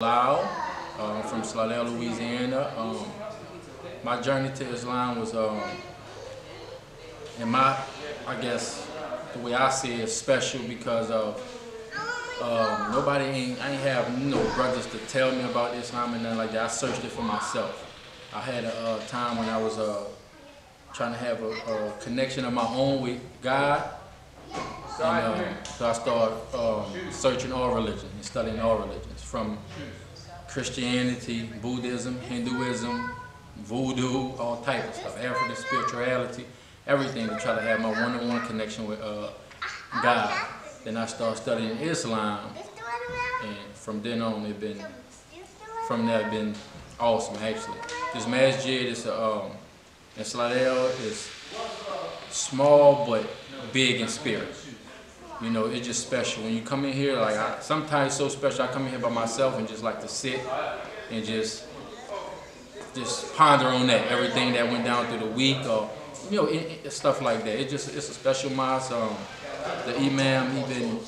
Lyle, uh, from Slidell, Louisiana. Um, my journey to Islam was, um, in my, I guess, the way I see it, special because of um, nobody ain't, I ain't have no brothers to tell me about Islam and nothing like that. I searched it for myself. I had a uh, time when I was uh, trying to have a, a, connection of my own with God. And, um, so I started um, searching all religions and studying all religions, from Christianity, Buddhism, Hinduism, voodoo, all type of stuff, African spirituality, everything to try to have my one-on-one connection with uh, God. Then I started studying Islam, and from then on, it been from there it been awesome actually. This masjid is a, um, in Slidell is small but big in spirit. You know, it's just special. When you come in here, like I, sometimes so special, I come in here by myself and just like to sit and just just ponder on that, everything that went down through the week or, you know, it, it, stuff like that. It just, it's a special mosque. Um, the imam, he been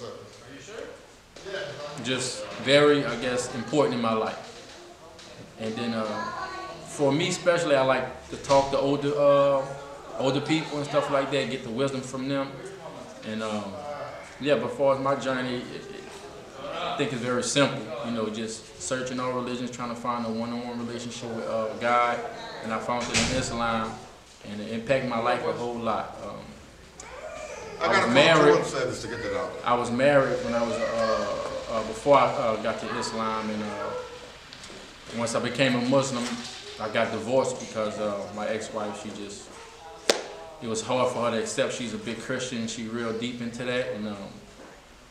just very, I guess, important in my life. And then uh, for me especially, I like to talk to older, uh, older people and stuff like that, get the wisdom from them. And um, yeah, but far as my journey, it, it, I think it's very simple. You know, just searching all religions, trying to find a one-on-one -on -one relationship with uh, God, and I found it in Islam, and it impacted my life a whole lot. Um, I, I was married. To get that out. I was married when I was uh, uh, before I uh, got to Islam, and uh, once I became a Muslim, I got divorced because uh, my ex-wife, she just it was hard for her to accept. She's a big Christian. She real deep into that, and um,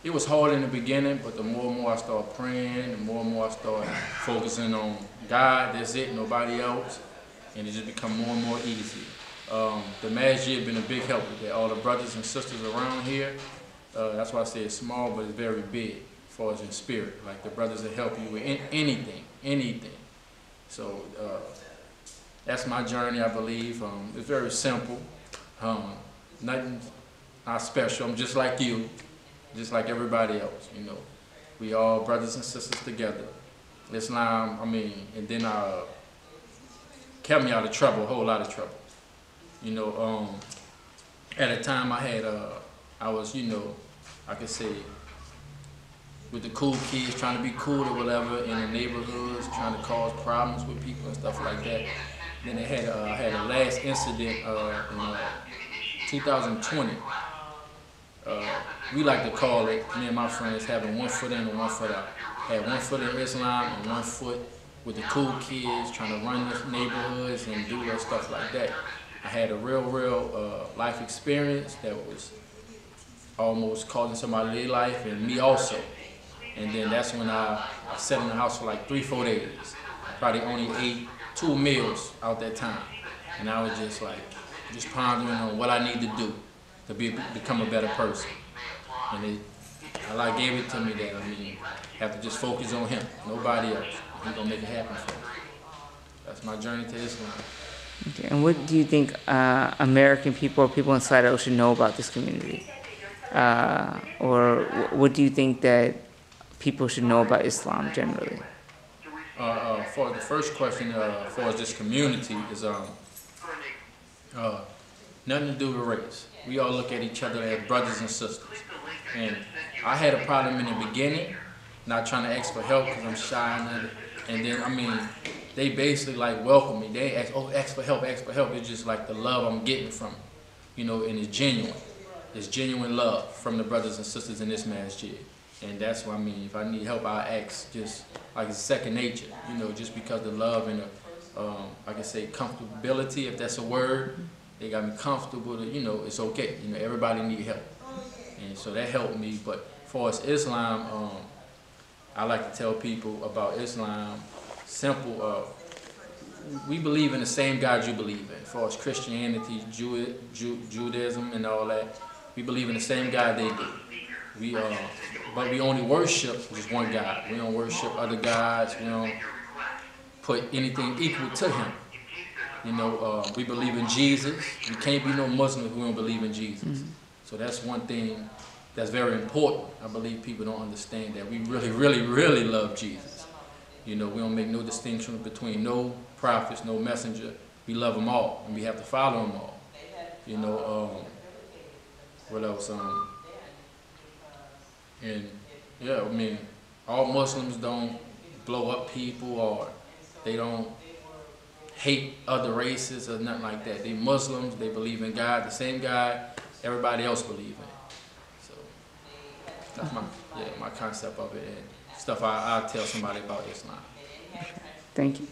it was hard in the beginning. But the more and more I started praying, the more and more I started focusing on God. That's it, nobody else, and it just become more and more easy. Um, the masjid been a big help with that. All the brothers and sisters around here. Uh, that's why I say it's small, but it's very big as far as in spirit. Like the brothers that help you with anything, anything. So uh, that's my journey, I believe. Um, it's very simple. Um, nothing not special. I'm just like you, just like everybody else, you know. We all brothers and sisters together. Islam, I mean, and then uh, kept me out of trouble, a whole lot of trouble. You know, um, at a time I had, uh, I was, you know, I could say, with the cool kids, trying to be cool or whatever in the neighborhoods, trying to cause problems with people and stuff like that. Then they had, uh, had a last incident uh, in uh, 2020. Uh, we like to call it, me and my friends, having one foot in and one foot out. Had one foot in Islam and one foot with the cool kids, trying to run the neighborhoods and do that stuff like that. I had a real, real uh, life experience that was almost causing somebody their life and me also. And then that's when I, I sat in the house for like three, four days. Probably only ate two meals out that time. And I was just like, just pondering on what I need to do to be become a better person. And it, Allah gave it to me that, I mean, have to just focus on Him, nobody else. He's gonna make it happen for me. That's my journey to Islam. Okay, and what do you think uh, American people or people in Slidell should know about this community? Uh, or what do you think that people should know about Islam generally? Uh, uh for the first question, uh, for this community is um, uh, nothing to do with race. We all look at each other as brothers and sisters. And I had a problem in the beginning, not trying to ask for help because I'm shy and, then I mean they basically like welcome me. They ask, oh, ask for help, ask for help. It's just like the love I'm getting from, you know, and it's genuine. It's genuine love from the brothers and sisters in this masjid. And that's what I mean. If I need help, I ask just like it's second nature, you know, just because the love and the um, I can say comfortability, if that's a word. They got me comfortable to, you know, it's okay. You know, everybody need help. And so that helped me. But for us Islam, um, I like to tell people about Islam, simple, uh, we believe in the same God you believe in. For us Christianity, Jew, Jew, Judaism and all that, we believe in the same God they do. We, uh, but we only worship just one God. We don't worship other gods. We don't put anything equal to him. You know, uh, we believe in Jesus. We can't be no Muslim if we don't believe in Jesus. Mm -hmm. So that's one thing that's very important. I believe people don't understand that we really, really, really love Jesus. You know, we don't make no distinction between no prophets, no messenger. We love them all, and we have to follow them all. You know, um, what else? Um, and yeah, I mean, all Muslims don't blow up people or they don't hate other races or nothing like that. They Muslims, they believe in God, the same God everybody else believe in. So that's my yeah, my concept of it and stuff I, I tell somebody about Islam. Thank you.